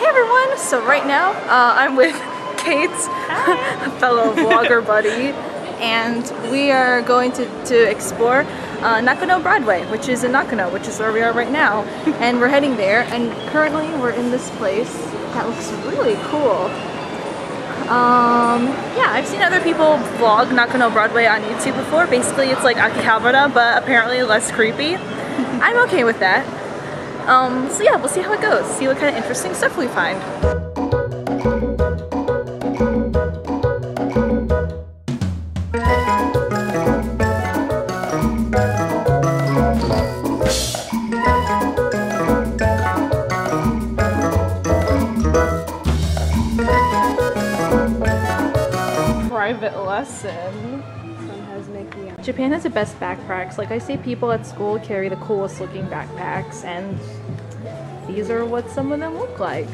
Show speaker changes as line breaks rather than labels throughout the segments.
Hey everyone! So right now uh, I'm with Kate's fellow vlogger buddy and we are going to, to explore uh, Nakano Broadway which is in Nakano which is where we are right now and we're heading there and currently we're in this place that looks really cool. Um, yeah, I've seen other people vlog Nakano Broadway on YouTube before. Basically it's like Akihabara but apparently less creepy. I'm okay with that. Um, so yeah, we'll see how it goes. See what kind of interesting stuff we find. Private lesson. Japan has the best backpacks. Like I see people at school carry the coolest looking backpacks and these are what some of them look like.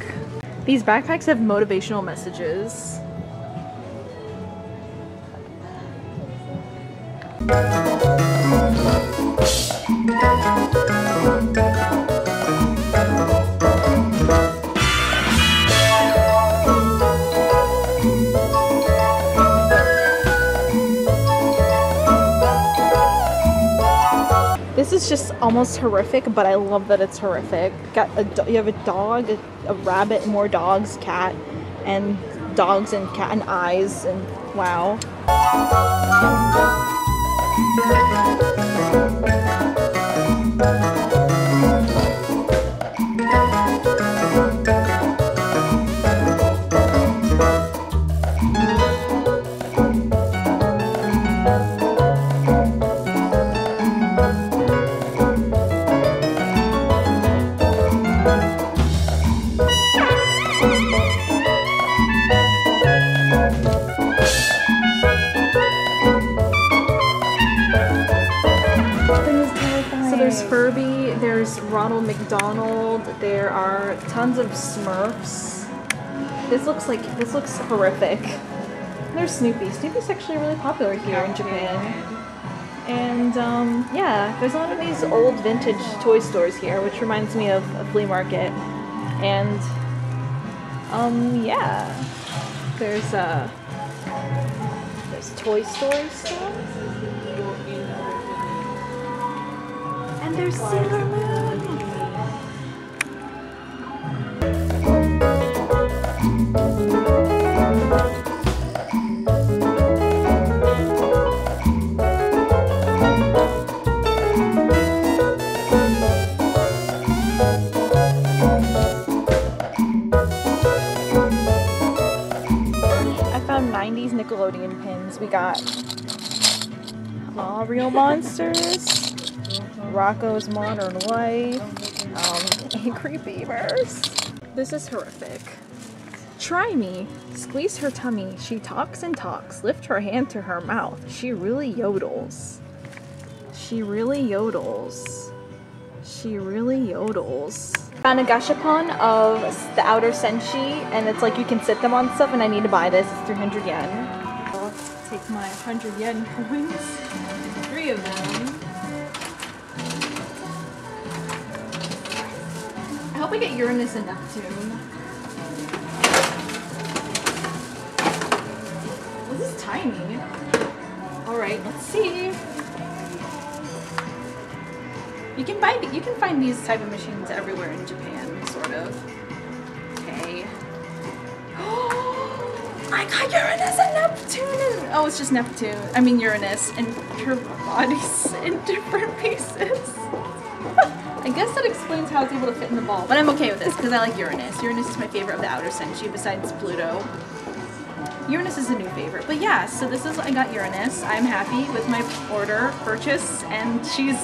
These backpacks have motivational messages. This is just almost horrific, but I love that it's horrific. Got a, you have a dog, a, a rabbit, more dogs, cat, and dogs and cat and eyes, and wow. There's Furby, there's Ronald McDonald, there are tons of Smurfs. This looks like, this looks horrific. There's Snoopy. Snoopy's actually really popular here in Japan. And um, yeah, there's a lot of these old vintage toy stores here, which reminds me of a flea market. And um, yeah, there's uh, there's Toy Story stuff. There's Sailor Moon. I found 90s Nickelodeon pins. We got Aaahh!!! Real Monsters, Rocko's Modern Life, um, Angry Beavers. This is horrific. Try me. Squeeze her tummy. She talks and talks. Lift her hand to her mouth. She really yodels. She really yodels. She really yodels. Found a gashapon of the outer senshi, and it's like you can sit them on stuff, and I need to buy this. It's 300 yen. I'll take my 100 yen coins. Three of them. I hope I get Uranus and Neptune. This is tiny. Alright, let's see. You can buy you can find these type of machines everywhere in Japan, sort of. Okay. I got Uranus and Neptune oh it's just Neptune. I mean Uranus and her body's in different pieces. I guess that explains how it's able to fit in the ball. But I'm okay with this because I like Uranus. Uranus is my favorite of the outer senshi besides Pluto. Uranus is a new favorite. But yeah, so this is I got Uranus. I'm happy with my order purchase and she's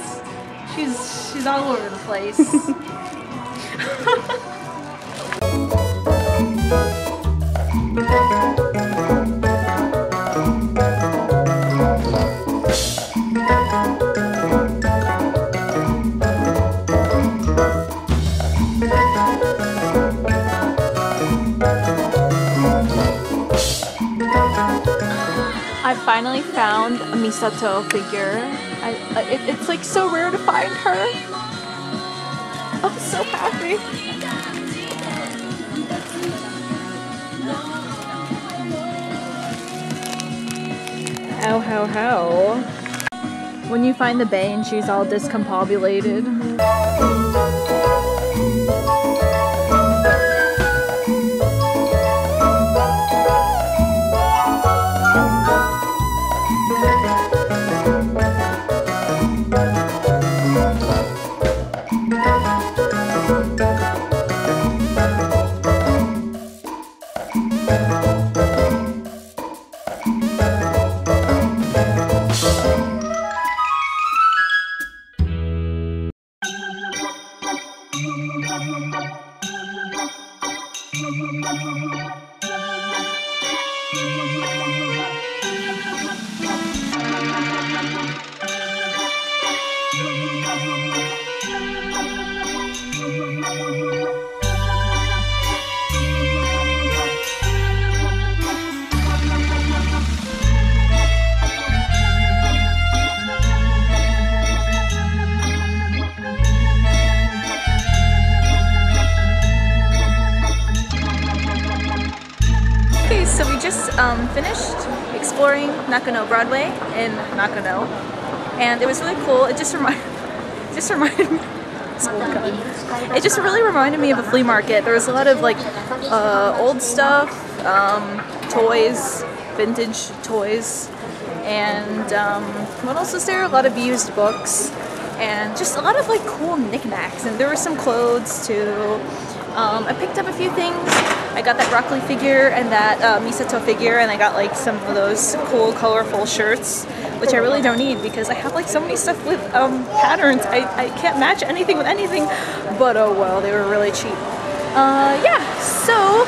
she's she's all over the place. finally found a Misato figure. I, it, it's like so rare to find her. I'm so happy. How, how, how. When you find the bay and she's all discombobulated. Just um, finished exploring Nakano Broadway in Nakano, and it was really cool. It just reminded, just reminded me. It just really reminded me of a flea market. There was a lot of like uh, old stuff, um, toys, vintage toys, and um, what else was there? A lot of used books, and just a lot of like cool knickknacks. And there were some clothes too. Um, I picked up a few things. I got that broccoli figure and that uh, Misato figure, and I got like some of those cool, colorful shirts, which I really don't need because I have like so many stuff with um, patterns. I, I can't match anything with anything, but oh well, they were really cheap. Uh, yeah, so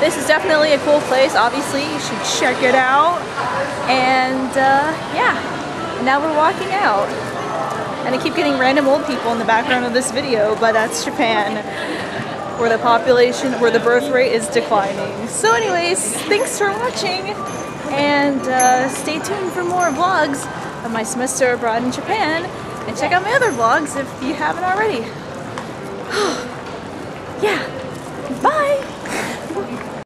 this is definitely a cool place. Obviously, you should check it out. And uh, yeah, now we're walking out. And I keep getting random old people in the background of this video, but that's Japan where the population, where the birth rate is declining. So anyways, thanks for watching and uh, stay tuned for more vlogs of my semester abroad in Japan and check out my other vlogs if you haven't already. yeah!